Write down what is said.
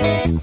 Thank